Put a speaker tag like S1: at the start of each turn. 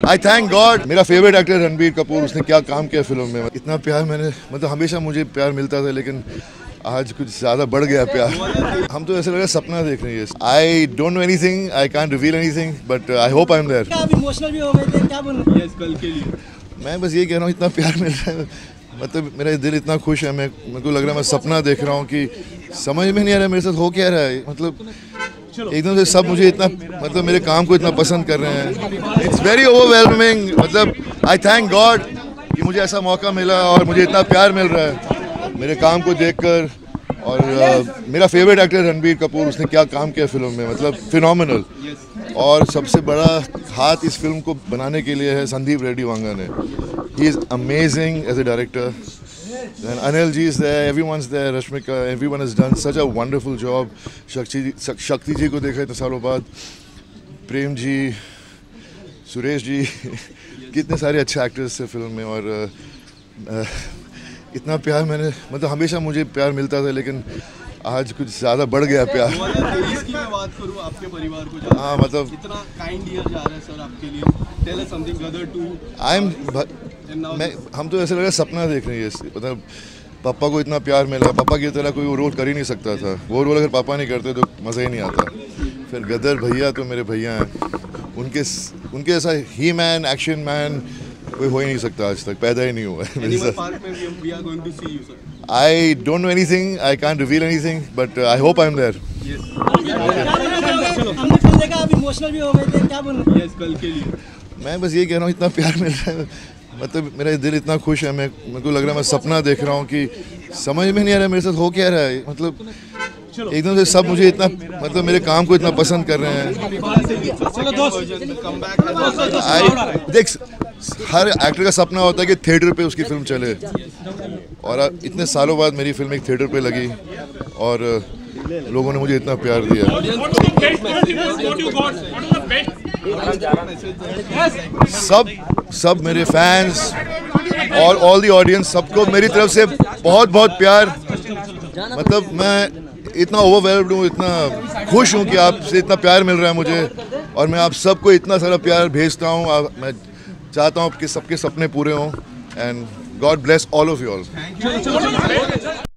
S1: आई thank God मेरा favourite actor Ranbir Kapoor उसने क्या काम किया फ़िल्म में? इतना प्यार मैंने मतलब हमेशा मुझे प्यार मिलता था लेकिन आज कुछ ज़्यादा बढ़ गया प्यार। हम तो ऐसा लग रहा है सपना देख रहे हैं I don't know anything I can't reveal anything but I hope I am there
S2: क्या आप इमोशनल भी हो गए थे? क्या बोल
S3: यस कल के लिए।
S1: मैं बस ये कह रहा हूँ इतना प्यार मिल रहा है। मतलब मेरा दिल इतना खुश है मैं मेरे को लग रहा है मैं सपना देख रहा हूँ कि समझ में नहीं आ रहा मेरे साथ हो क्या रहा है। मतलब एकदम से सब मुझे इतना मतलब मेरे काम को इतना पसंद कर रहे हैं। इट्स वेरी ओवरवेलमिंग मतलब आई थैंक गॉड कि मुझे ऐसा मौका मिला और मुझे इतना प्यार मिल रहा है। मेरे काम को देखकर और अ, मेरा फेवरेट एक्टर रणबीर कपूर उसने क्या काम किया फ़िल्म में मतलब फिनोमिनल और सबसे बड़ा हाथ इस फ़िल्म को बनाने के लिए है संदीप रेड्डी वांगा ने। He is amazing as a director And Anil ji is there, everyone's there, Rashmika, everyone has done such a wonderful job. Shakti, Shakti ji ko dekha hai सालों बाद प्रेम जी सुरेश जी कितने सारे अच्छे एक्टर्स थे फ़िल्म में और अ, itna इतना प्यार मैंने मतलब हमेशा मुझे प्यार मिलता था लेकिन आज कुछ ज़्यादा बढ़ गया प्यार।
S3: इसकी मैं बात करूँ आपके परिवार को
S1: हाँ मतलब
S3: इतना काइंड ईयर जा रहा है सर आपके लिए। Tell us something to
S1: I am मैं हम तो ऐसे लग रहा है सपना देख रहे हैं मतलब पापा को इतना प्यार मिला पापा की तरह कोई वो रोल कर ही नहीं सकता था। वो रोल अगर पापा नहीं करते तो मज़ा ही नहीं आता। फिर गदर भैया तो मेरे भैया हैं। उनके उनके ऐसा ही मैन एक्शन मैन कोई हो ही नहीं सकता आज तक पैदा ही नहीं हुआ है मेरे
S3: एनिमल
S1: साथ
S3: पार्क में भी we are going to see you sir
S1: I don't know anything I can't reveal anything but I hope I am there
S2: हमने फ़िल्म देखा आप इमोशनल भी हो गए थे क्या बोल
S3: यस कल के लिए
S1: मैं बस ये कह रहा हूँ इतना प्यार मिल रहा है मतलब मेरा दिल इतना खुश है मैं मेरे को लग रहा है मैं सपना देख रहा हूँ कि समझ में नहीं आ रहा मेरे साथ हो क्या रहा है मतलब एकदम से सब मुझे इतना मतलब मेरे काम को इतना पसंद कर रहे हैं आई देख हर एक्टर का सपना होता है कि थिएटर पे उसकी फ़िल्म चले। और इतने सालों बाद मेरी फ़िल्म एक थिएटर पे लगी और लोगों ने मुझे इतना प्यार दिया। सब सब मेरे फैंस और ऑल दी ऑडियंस सबको मेरी तरफ़ से बहुत बहुत प्यार। मतलब मैं इतना ओवरवेल्ड हूँ, इतना खुश हूँ कि आपसे इतना प्यार मिल रहा है मुझे। और मैं आप सबको इतना सारा प्यार भेजता हूँ। मैं चाहता हूँ कि सबके सपने पूरे हों and God bless all of you all